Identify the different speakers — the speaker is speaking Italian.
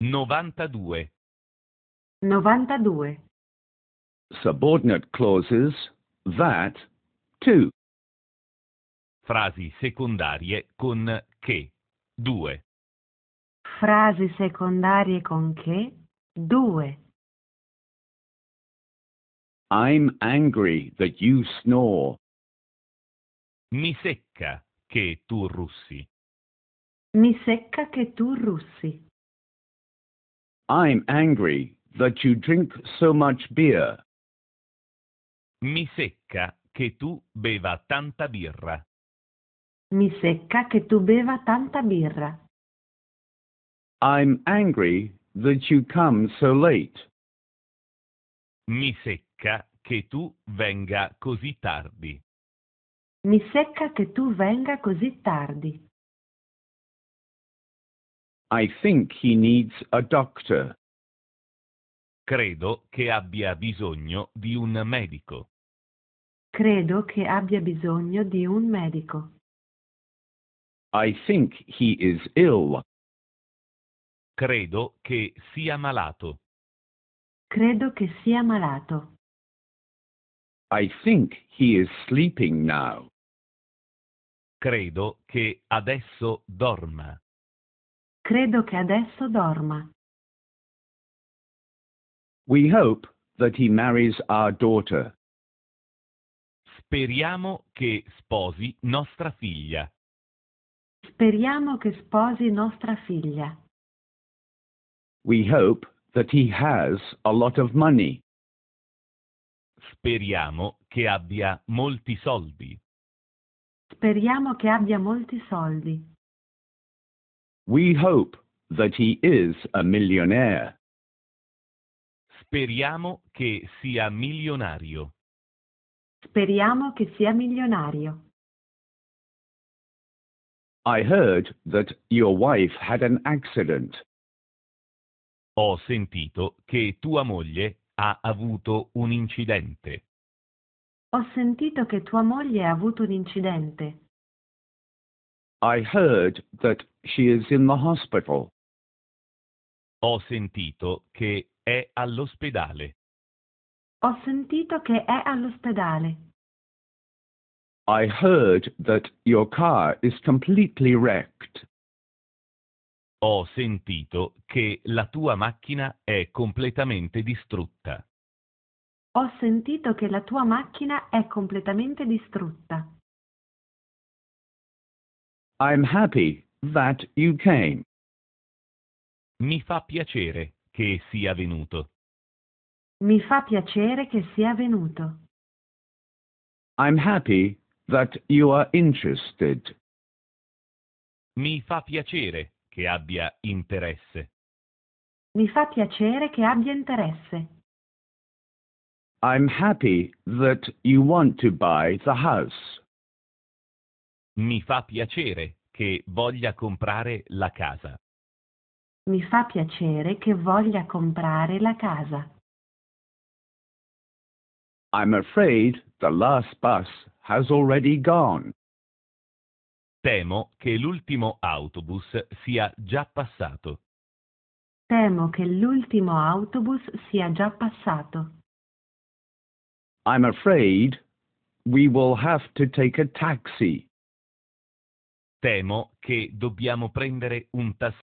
Speaker 1: 92.
Speaker 2: 92.
Speaker 3: Subordinate clauses that, to.
Speaker 1: Frasi secondarie con che. 2.
Speaker 2: Frasi secondarie con che? 2.
Speaker 3: I'm angry that you snore.
Speaker 1: Mi secca che tu russi.
Speaker 2: Mi secca che tu russi.
Speaker 3: I'm angry that you drink so much beer.
Speaker 1: Mi secca che tu beva tanta birra.
Speaker 2: Mi secca che tu beva tanta birra.
Speaker 3: I'm angry that you come so late.
Speaker 1: Mi secca che tu venga così tardi.
Speaker 2: Mi secca che tu venga così tardi.
Speaker 3: I think he needs a doctor.
Speaker 1: Credo che abbia bisogno di un medico.
Speaker 2: Credo che abbia bisogno di un medico.
Speaker 3: I think he is ill.
Speaker 1: Credo che sia malato.
Speaker 2: Credo che sia malato.
Speaker 3: I think he is sleeping now.
Speaker 1: Credo che adesso dorma.
Speaker 2: Credo che adesso dorma.
Speaker 3: We hope that he marries our daughter.
Speaker 1: Speriamo che sposi nostra figlia.
Speaker 2: Speriamo che sposi nostra figlia.
Speaker 3: We hope that he has a lot of money.
Speaker 1: Speriamo che abbia molti soldi.
Speaker 2: Speriamo che abbia molti soldi.
Speaker 3: We hope that he is a millionaire.
Speaker 1: Speriamo che sia milionario.
Speaker 2: Speriamo che sia milionario.
Speaker 3: I heard that your wife had an accident.
Speaker 1: Ho sentito che tua moglie ha avuto un incidente.
Speaker 2: Ho sentito che tua moglie ha avuto un incidente.
Speaker 3: I heard that she is in the hospital.
Speaker 1: Ho sentito che è all'ospedale.
Speaker 2: Ho sentito che è all'ospedale.
Speaker 3: I heard that your car is completely wrecked.
Speaker 1: Ho sentito che la tua macchina è completamente distrutta.
Speaker 2: Ho sentito che la tua macchina è completamente distrutta.
Speaker 3: I'm happy that you came.
Speaker 1: Mi fa piacere che sia venuto.
Speaker 2: Mi fa piacere che sia venuto.
Speaker 3: I'm happy that you are interested.
Speaker 1: Mi fa piacere che abbia interesse.
Speaker 2: Mi fa piacere che abbia interesse.
Speaker 3: I'm happy that you want to buy the house.
Speaker 1: Mi fa piacere che voglia comprare la casa.
Speaker 2: Mi fa piacere che voglia comprare la casa.
Speaker 3: I'm afraid the last bus has already gone.
Speaker 1: Temo che l'ultimo autobus sia già passato.
Speaker 2: Temo che l'ultimo autobus sia già passato.
Speaker 3: I'm afraid we will have to take a taxi.
Speaker 1: Temo che dobbiamo prendere un taxi.